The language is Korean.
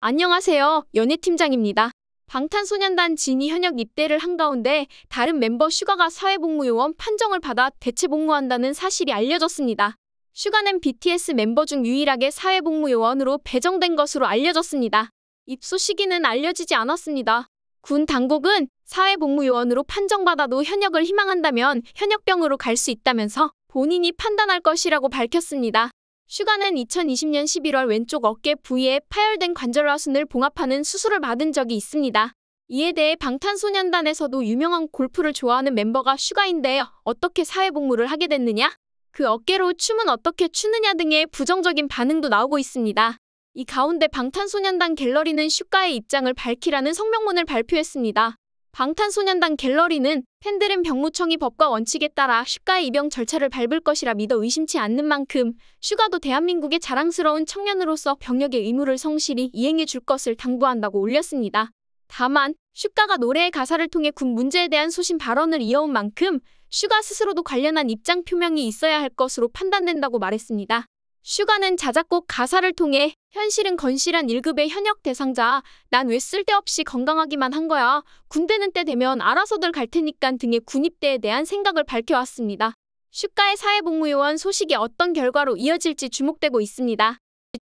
안녕하세요. 연예팀장입니다. 방탄소년단 진이 현역 입대를 한 가운데 다른 멤버 슈가가 사회복무요원 판정을 받아 대체 복무한다는 사실이 알려졌습니다. 슈가는 BTS 멤버 중 유일하게 사회복무요원으로 배정된 것으로 알려졌습니다. 입소 시기는 알려지지 않았습니다. 군 당국은 사회복무요원으로 판정받아도 현역을 희망한다면 현역병으로 갈 수 있다면서 본인이 판단할 것이라고 밝혔습니다. 슈가는 2020년 11월 왼쪽 어깨 부위에 파열된 관절와순을 봉합하는 수술을 받은 적이 있습니다. 이에 대해 방탄소년단에서도 유명한 골프를 좋아하는 멤버가 슈가인데 어떻게 사회복무를 하게 됐느냐? 그 어깨로 춤은 어떻게 추느냐 등의 부정적인 반응도 나오고 있습니다. 이 가운데 방탄소년단 갤러리는 슈가의 입장을 밝히라는 성명문을 발표했습니다. 방탄소년단 갤러리는 팬들은 병무청이 법과 원칙에 따라 슈가의 입영 절차를 밟을 것이라 믿어 의심치 않는 만큼 슈가도 대한민국의 자랑스러운 청년으로서 병역의 의무를 성실히 이행해 줄 것을 당부한다고 올렸습니다. 다만 슈가가 노래의 가사를 통해 군 문제에 대한 소신 발언을 이어온 만큼 슈가 스스로도 관련한 입장 표명이 있어야 할 것으로 판단된다고 말했습니다. 슈가는 자작곡 가사를 통해 현실은 건실한 1급의 현역 대상자, 난 왜 쓸데없이 건강하기만 한 거야. 군대는 때 되면 알아서들 갈 테니깐 등의 군입대에 대한 생각을 밝혀왔습니다. 슈가의 사회복무요원 소식이 어떤 결과로 이어질지 주목되고 있습니다.